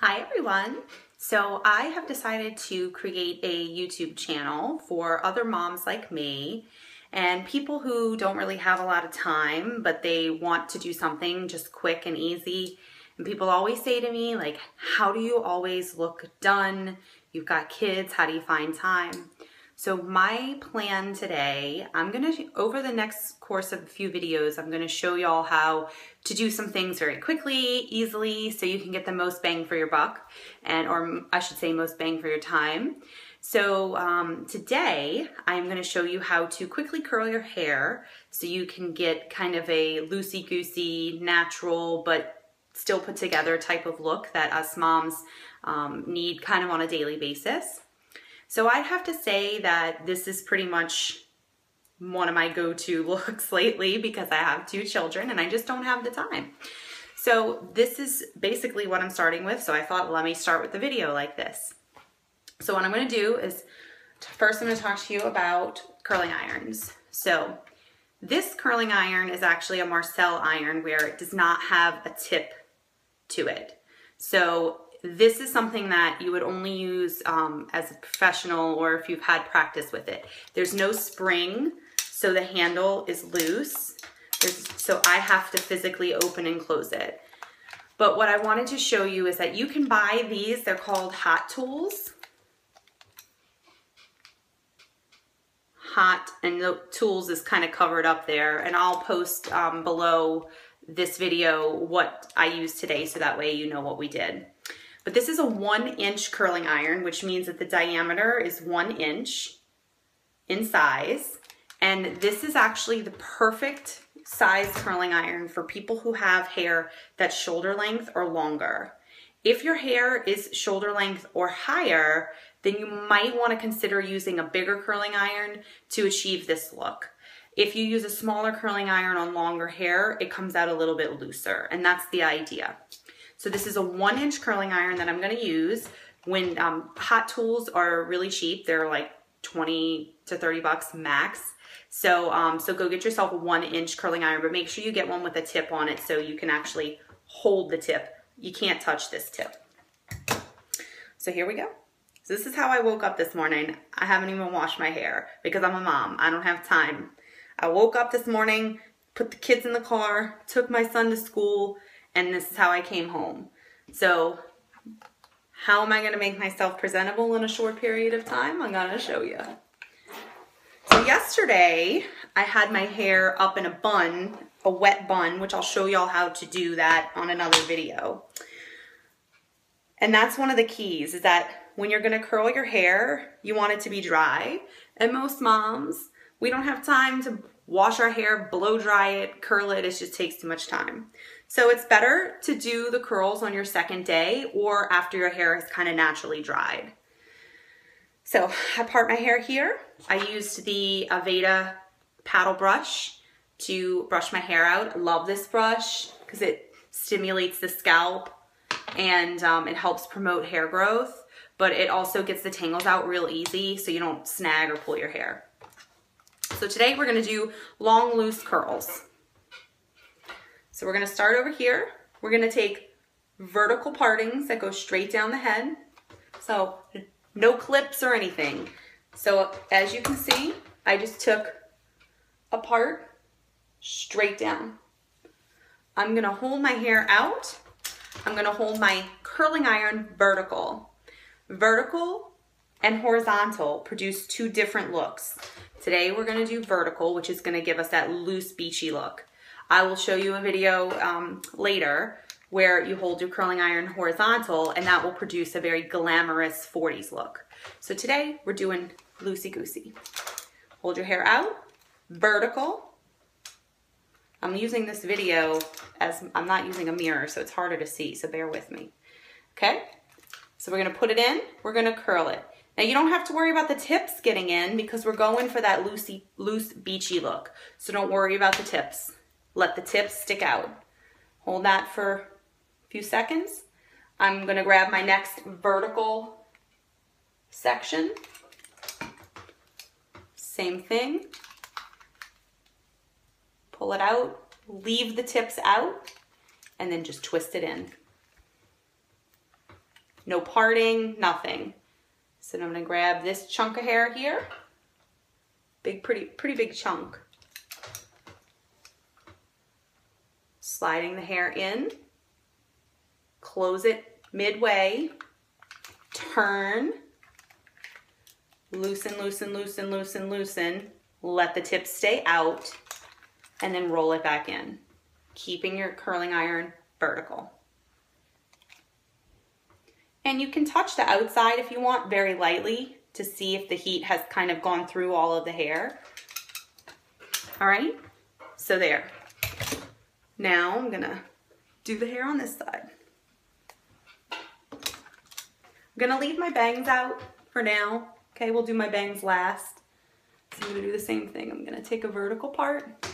Hi everyone. So I have decided to create a YouTube channel for other moms like me and people who don't really have a lot of time but they want to do something just quick and easy. And people always say to me like, how do you always look done? You've got kids, how do you find time? So my plan today, I'm gonna, over the next course of a few videos, I'm gonna show y'all how to do some things very quickly, easily, so you can get the most bang for your buck, and or I should say most bang for your time. So um, today, I'm gonna show you how to quickly curl your hair so you can get kind of a loosey-goosey, natural, but still put together type of look that us moms um, need kind of on a daily basis. So I'd have to say that this is pretty much one of my go-to looks lately because I have two children and I just don't have the time. So this is basically what I'm starting with. So I thought, let me start with the video like this. So what I'm gonna do is, first I'm gonna talk to you about curling irons. So this curling iron is actually a Marcel iron where it does not have a tip to it. So this is something that you would only use um, as a professional or if you've had practice with it. There's no spring, so the handle is loose. There's, so I have to physically open and close it. But what I wanted to show you is that you can buy these, they're called hot tools. Hot, and the tools is kind of covered up there, and I'll post um, below this video what I used today so that way you know what we did. But this is a one inch curling iron, which means that the diameter is one inch in size. And this is actually the perfect size curling iron for people who have hair that's shoulder length or longer. If your hair is shoulder length or higher, then you might want to consider using a bigger curling iron to achieve this look. If you use a smaller curling iron on longer hair, it comes out a little bit looser, and that's the idea. So this is a one inch curling iron that I'm gonna use when um, hot tools are really cheap. They're like 20 to 30 bucks max. So, um, so go get yourself a one inch curling iron, but make sure you get one with a tip on it so you can actually hold the tip. You can't touch this tip. So here we go. So this is how I woke up this morning. I haven't even washed my hair because I'm a mom. I don't have time. I woke up this morning, put the kids in the car, took my son to school, and this is how I came home. So how am I going to make myself presentable in a short period of time? I'm going to show you. So yesterday, I had my hair up in a bun, a wet bun, which I'll show y'all how to do that on another video. And that's one of the keys is that when you're gonna curl your hair, you want it to be dry. And most moms, we don't have time to wash our hair, blow dry it, curl it. It just takes too much time. So it's better to do the curls on your second day or after your hair is kind of naturally dried. So I part my hair here. I used the Aveda paddle brush to brush my hair out. I love this brush because it stimulates the scalp and um, it helps promote hair growth, but it also gets the tangles out real easy so you don't snag or pull your hair. So today we're gonna do long loose curls. So we're gonna start over here. We're gonna take vertical partings that go straight down the head. So no clips or anything. So as you can see, I just took a part straight down. I'm gonna hold my hair out. I'm gonna hold my curling iron vertical. Vertical and horizontal produce two different looks. Today we're gonna do vertical, which is gonna give us that loose beachy look. I will show you a video um, later where you hold your curling iron horizontal and that will produce a very glamorous 40s look. So today we're doing loosey-goosey. Hold your hair out, vertical. I'm using this video as I'm not using a mirror so it's harder to see so bear with me. Okay, so we're gonna put it in, we're gonna curl it. Now you don't have to worry about the tips getting in because we're going for that loosey, loose beachy look. So don't worry about the tips. Let the tips stick out. Hold that for a few seconds. I'm gonna grab my next vertical section. Same thing. Pull it out, leave the tips out, and then just twist it in. no parting, nothing. So I'm gonna grab this chunk of hair here. Big, pretty, pretty big chunk. Sliding the hair in, close it midway, turn, loosen, loosen, loosen, loosen, loosen, let the tip stay out, and then roll it back in, keeping your curling iron vertical. And you can touch the outside if you want very lightly to see if the heat has kind of gone through all of the hair. All right, so there. Now I'm gonna do the hair on this side. I'm gonna leave my bangs out for now. Okay, we'll do my bangs last. So I'm gonna do the same thing. I'm gonna take a vertical part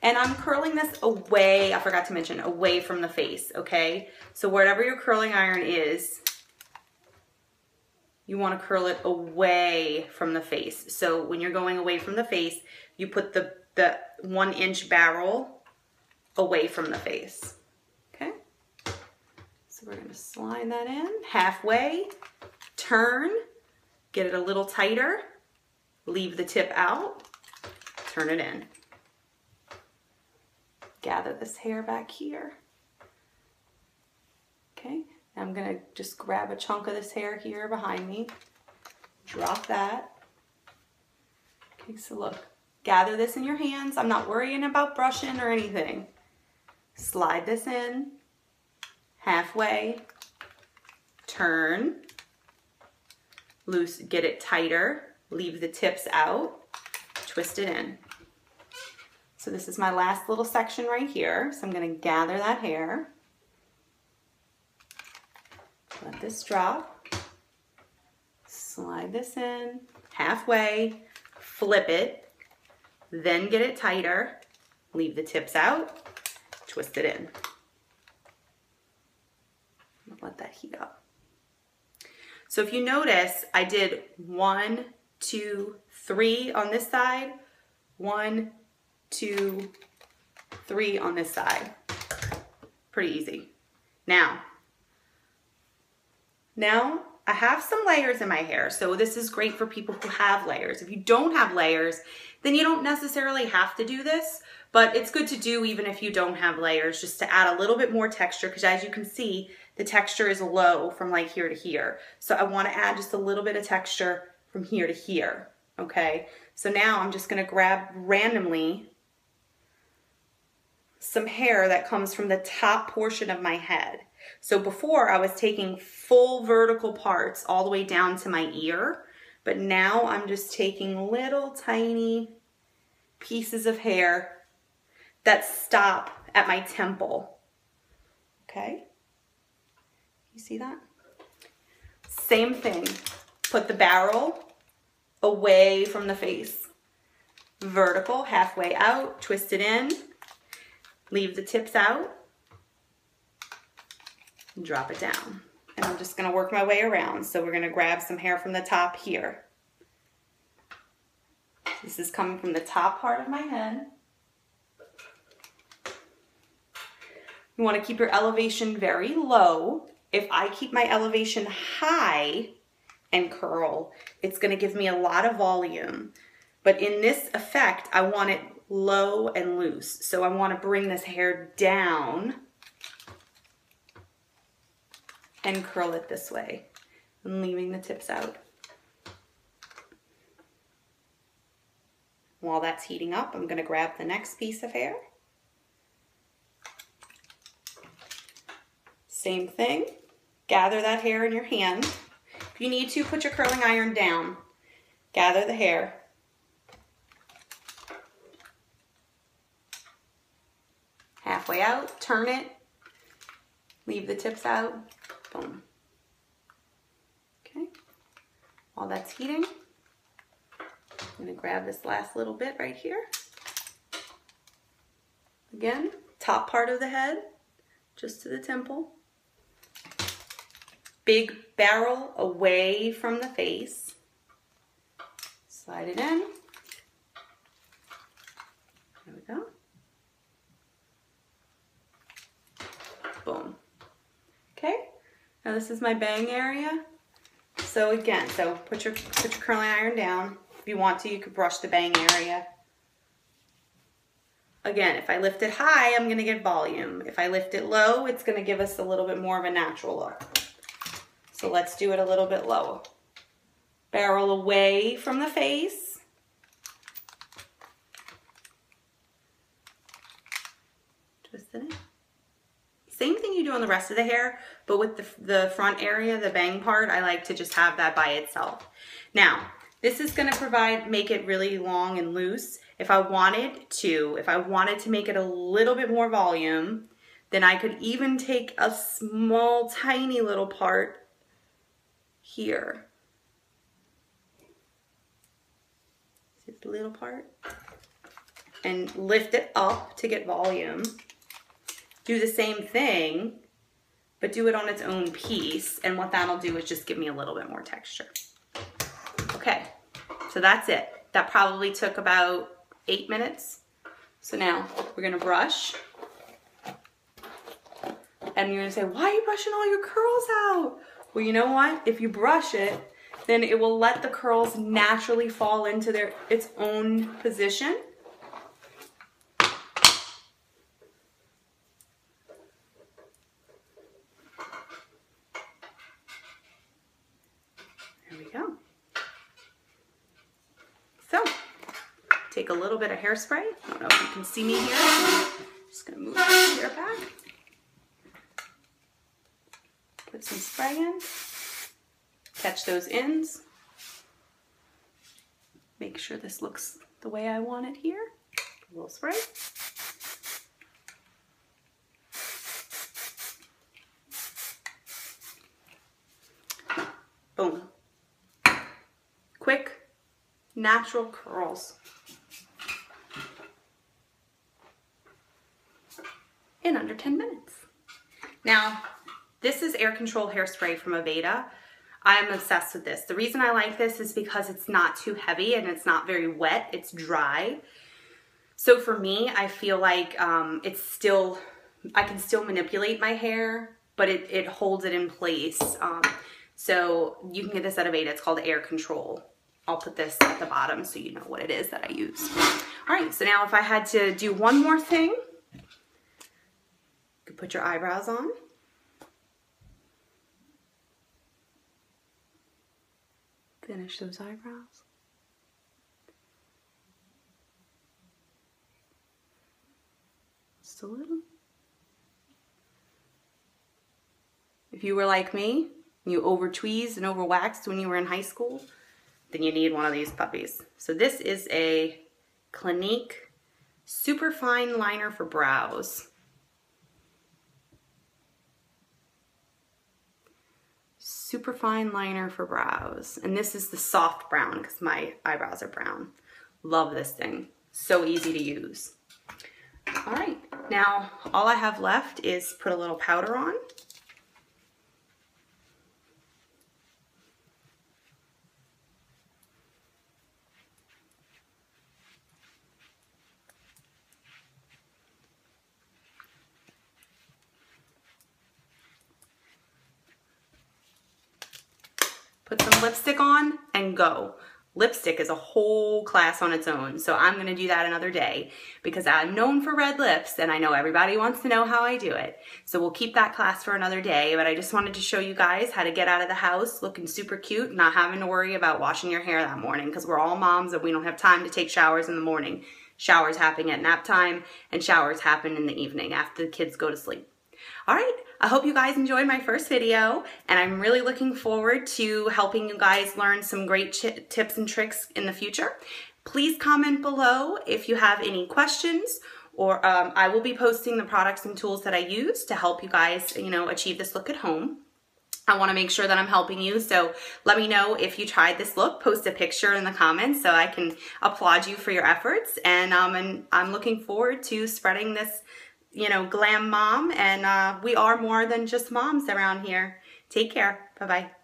and I'm curling this away, I forgot to mention, away from the face, okay? So whatever your curling iron is, you wanna curl it away from the face. So when you're going away from the face, you put the, the one inch barrel away from the face, okay? So we're gonna slide that in halfway, turn, get it a little tighter, leave the tip out, turn it in gather this hair back here. Okay, I'm gonna just grab a chunk of this hair here behind me, drop that. Okay, so look, gather this in your hands. I'm not worrying about brushing or anything. Slide this in, halfway, turn, loose, get it tighter, leave the tips out, twist it in. So this is my last little section right here. So I'm gonna gather that hair. Let this drop. Slide this in halfway, flip it, then get it tighter, leave the tips out, twist it in. Let that heat up. So if you notice, I did one, two, three on this side, one, two, three on this side. Pretty easy. Now, now I have some layers in my hair, so this is great for people who have layers. If you don't have layers, then you don't necessarily have to do this, but it's good to do even if you don't have layers, just to add a little bit more texture, because as you can see, the texture is low from like here to here. So I wanna add just a little bit of texture from here to here, okay? So now I'm just gonna grab randomly some hair that comes from the top portion of my head. So before I was taking full vertical parts all the way down to my ear, but now I'm just taking little tiny pieces of hair that stop at my temple. Okay? You see that? Same thing. Put the barrel away from the face. Vertical, halfway out, twist it in, Leave the tips out drop it down. And I'm just gonna work my way around. So we're gonna grab some hair from the top here. This is coming from the top part of my head. You wanna keep your elevation very low. If I keep my elevation high and curl, it's gonna give me a lot of volume. But in this effect, I want it low and loose. So I want to bring this hair down and curl it this way and leaving the tips out. While that's heating up, I'm gonna grab the next piece of hair. Same thing, gather that hair in your hand. If you need to, put your curling iron down. Gather the hair, halfway out, turn it, leave the tips out, boom. Okay, while that's heating, I'm gonna grab this last little bit right here. Again, top part of the head, just to the temple. Big barrel away from the face. Slide it in. There we go. Boom. Okay, Now this is my bang area. So again, so put your, put your curling iron down. If you want to, you could brush the bang area. Again, if I lift it high, I'm gonna get volume. If I lift it low, it's gonna give us a little bit more of a natural look. So let's do it a little bit low. Barrel away from the face. Twist it in. Same thing you do on the rest of the hair, but with the, the front area, the bang part, I like to just have that by itself. Now, this is gonna provide, make it really long and loose. If I wanted to, if I wanted to make it a little bit more volume, then I could even take a small, tiny little part here. The little part? And lift it up to get volume. Do the same thing, but do it on its own piece. And what that'll do is just give me a little bit more texture. Okay, so that's it. That probably took about eight minutes. So now we're gonna brush. And you're gonna say, why are you brushing all your curls out? Well, you know what? If you brush it, then it will let the curls naturally fall into their its own position. There we go. So, take a little bit of hairspray. I don't know if you can see me here. Just gonna move this hair back. Put some spray in. Catch those ends. Make sure this looks the way I want it here. A little spray. Boom. Quick, natural curls. In under 10 minutes. Now, this is air control hairspray from Aveda. I'm obsessed with this. The reason I like this is because it's not too heavy and it's not very wet, it's dry. So for me, I feel like um, it's still, I can still manipulate my hair, but it, it holds it in place. Um, so you can get this out of Aveda, it's called Air Control. I'll put this at the bottom so you know what it is that I use. All right, so now if I had to do one more thing, you could put your eyebrows on. Finish those eyebrows. Just a little. If you were like me, you over tweezed and over waxed when you were in high school, then you need one of these puppies. So this is a Clinique Super Fine Liner for Brows. Super Fine Liner for Brows. And this is the soft brown because my eyebrows are brown. Love this thing. So easy to use. All right, now all I have left is put a little powder on. put some lipstick on go. Lipstick is a whole class on its own, so I'm gonna do that another day because I'm known for red lips and I know everybody wants to know how I do it. So we'll keep that class for another day, but I just wanted to show you guys how to get out of the house looking super cute, not having to worry about washing your hair that morning because we're all moms and we don't have time to take showers in the morning. Showers happen at nap time and showers happen in the evening after the kids go to sleep. All right, I hope you guys enjoyed my first video and I'm really looking forward to helping you guys learn some great tips and tricks in the future. Please comment below if you have any questions or um, I will be posting the products and tools that I use to help you guys, you know, achieve this look at home. I want to make sure that I'm helping you. So let me know if you tried this look. Post a picture in the comments so I can applaud you for your efforts. And, um, and I'm looking forward to spreading this you know, glam mom, and uh, we are more than just moms around here. Take care. Bye bye.